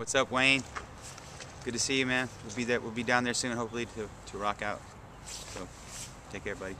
What's up, Wayne? Good to see you, man. We'll be there. We'll be down there soon, hopefully, to to rock out. So, take care, buddy.